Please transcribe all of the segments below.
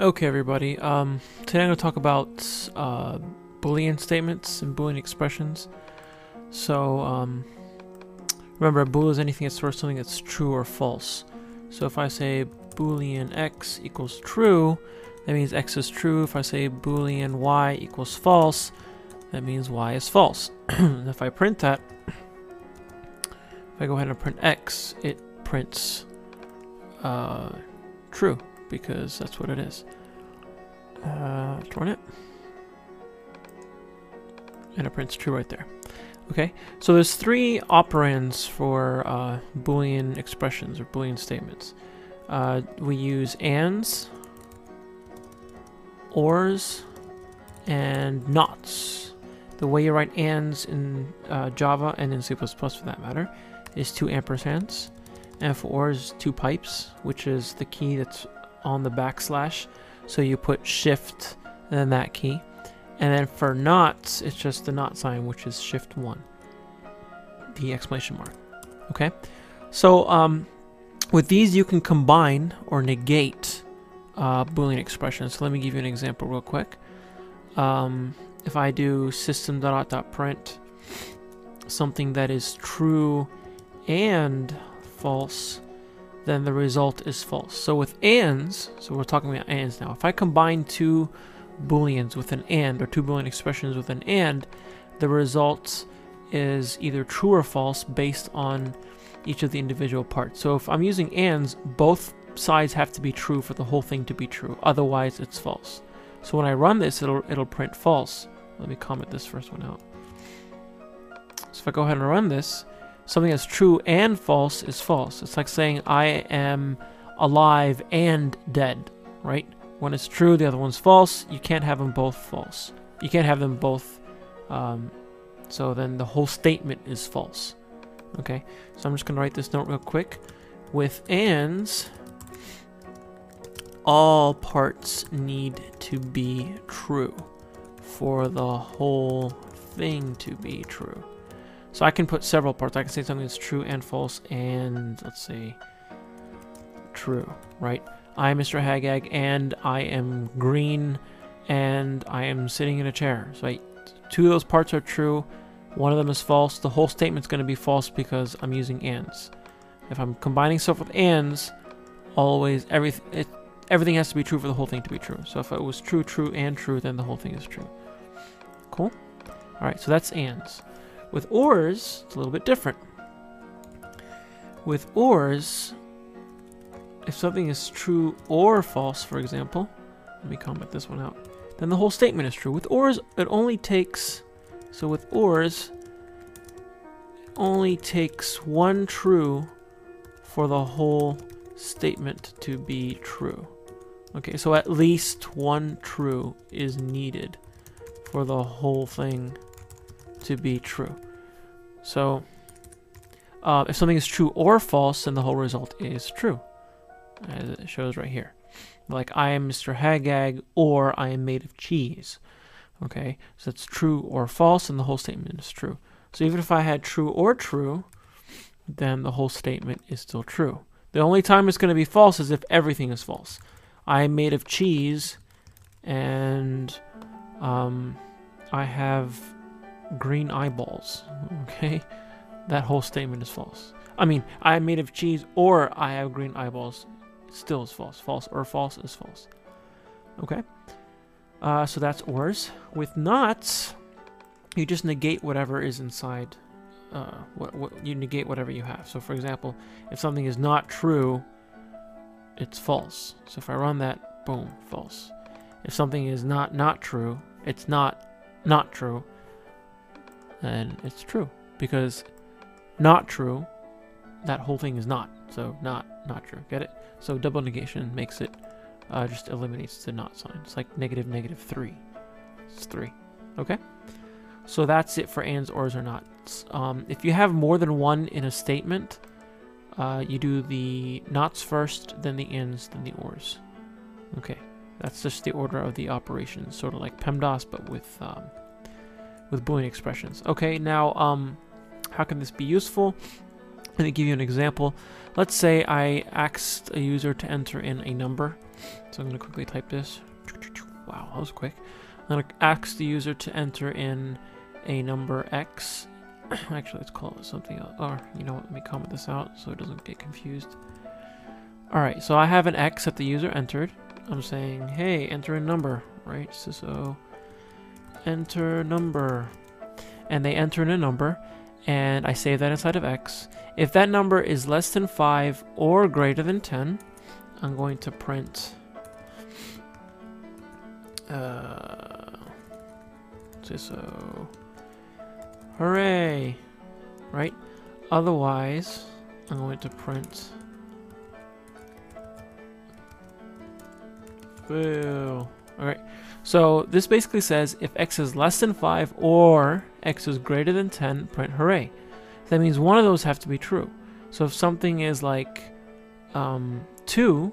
Okay, everybody. Um, today I'm going to talk about uh, Boolean statements and Boolean expressions. So, um, remember, a bool is anything that stores something that's true or false. So if I say Boolean x equals true, that means x is true. If I say Boolean y equals false, that means y is false. and if I print that, if I go ahead and print x, it prints uh, true because that's what it is. Uh, it. And it prints true right there. Okay, so there's three operands for uh, Boolean expressions or Boolean statements. Uh, we use ands, ors, and nots. The way you write ands in uh, Java and in C++ for that matter is two ampersands. And for is two pipes, which is the key that's on the backslash. So you put shift and then that key. And then for nots, it's just the not sign, which is shift one, the exclamation mark. Okay. So um, with these, you can combine or negate uh, Boolean expressions. So let me give you an example real quick. Um, if I do system.out.print something that is true and false, then the result is false. So with ands, so we're talking about ands now. If I combine two booleans with an and or two boolean expressions with an and, the result is either true or false based on each of the individual parts. So if I'm using ands, both sides have to be true for the whole thing to be true. Otherwise, it's false. So when I run this, it'll it'll print false. Let me comment this first one out. So if I go ahead and run this, something that's true and false is false. It's like saying I am alive and dead, right? One is true, the other one's false. You can't have them both false. You can't have them both. Um, so then the whole statement is false. Okay, so I'm just going to write this note real quick. With ands, all parts need to be true for the whole thing to be true. So I can put several parts. I can say something that's true and false and let's see, true, right? I am Mr. Haggag and I am green and I am sitting in a chair. So I, two of those parts are true. One of them is false. The whole statement's going to be false because I'm using ands. If I'm combining stuff with ands, always everything it, everything has to be true for the whole thing to be true. So if it was true, true, and true, then the whole thing is true. Cool? All right, so that's ands. With ors, it's a little bit different. With ors, if something is true or false, for example, let me comment this one out, then the whole statement is true. With ors, it only takes, so with ors, it only takes one true for the whole statement to be true. Okay, so at least one true is needed for the whole thing to be true. So uh, if something is true or false, then the whole result is true, as it shows right here. Like I am Mr. Haggag or I am made of cheese. Okay, so it's true or false, and the whole statement is true. So even if I had true or true, then the whole statement is still true. The only time it's going to be false is if everything is false. I am made of cheese, and um, I have green eyeballs. Okay? That whole statement is false. I mean, I am made of cheese or I have green eyeballs. Still is false. False or false is false. Okay? Uh, so that's ors. With nots, you just negate whatever is inside. Uh, what, what you negate whatever you have. So, for example, if something is not true, it's false. So if I run that, boom, false. If something is not not true, it's not not true and it's true because not true that whole thing is not. So not not true. Get it? So double negation makes it uh, just eliminates the not sign. It's like negative negative three. It's three. Okay? So that's it for ands ors or nots. Um, if you have more than one in a statement uh, you do the nots first then the ands then the ors. Okay. That's just the order of the operations sort of like PEMDAS but with um, with Boolean expressions. Okay, now, um, how can this be useful? Let me give you an example, let's say I asked a user to enter in a number. So I'm going to quickly type this. Wow, that was quick. I'm going to ask the user to enter in a number x. Actually, let's call it something else. Or, you know what, let me comment this out so it doesn't get confused. Alright, so I have an x that the user entered. I'm saying, hey, enter a number, right? So, so enter number. And they enter in a number, and I save that inside of x. If that number is less than 5 or greater than 10, I'm going to print uh, so hooray right otherwise I'm going to print Boo. Alright, so this basically says if x is less than 5 or x is greater than 10, print hooray. That means one of those have to be true. So if something is like um, 2,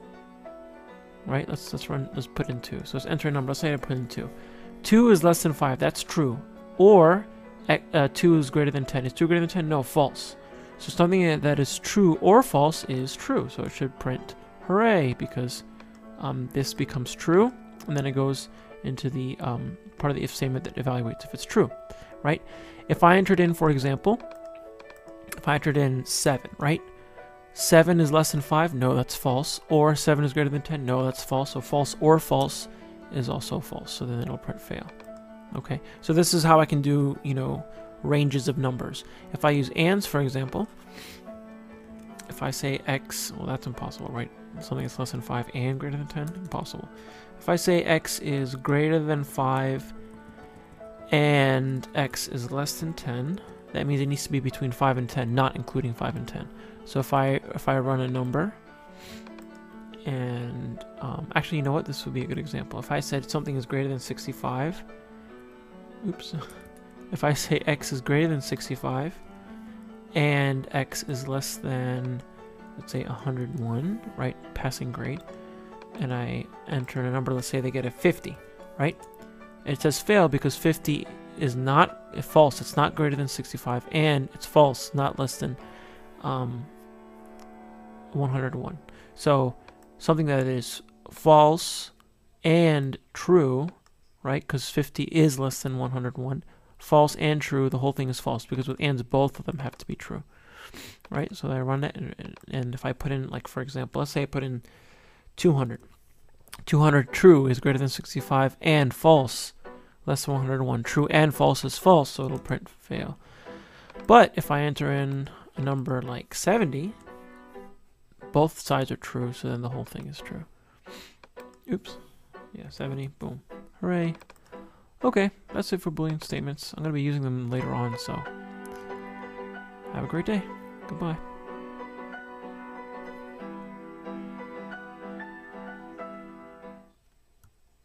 right, let's, let's run, let's put in 2. So let's enter a number, let's say I put in 2. 2 is less than 5, that's true. Or uh, 2 is greater than 10. Is 2 greater than 10? No, false. So something that is true or false is true. So it should print hooray because um, this becomes true, and then it goes into the um, part of the if statement that evaluates if it's true, right? If I entered in, for example, if I entered in 7, right? 7 is less than 5, no, that's false. Or 7 is greater than 10, no, that's false. So false or false is also false, so then it'll print fail. Okay, so this is how I can do, you know, ranges of numbers. If I use ands, for example, if I say x, well, that's impossible, right? Something that's less than 5 and greater than 10? Impossible. If I say x is greater than 5 and x is less than 10, that means it needs to be between 5 and 10, not including 5 and 10. So if I if I run a number, and um, actually, you know what? This would be a good example. If I said something is greater than 65, oops. If I say x is greater than 65, and x is less than let's say 101, right, passing grade, and I enter a number, let's say they get a 50, right? It says fail because 50 is not false, it's not greater than 65, and it's false, not less than um, 101. So something that is false and true, right, because 50 is less than 101, false and true, the whole thing is false because with ands, both of them have to be true right? So I run it, and if I put in, like, for example, let's say I put in 200. 200 true is greater than 65 and false less than 101. True and false is false, so it'll print fail. But if I enter in a number like 70, both sides are true, so then the whole thing is true. Oops. Yeah, 70. Boom. Hooray. Okay, that's it for Boolean statements. I'm going to be using them later on, so have a great day. Goodbye.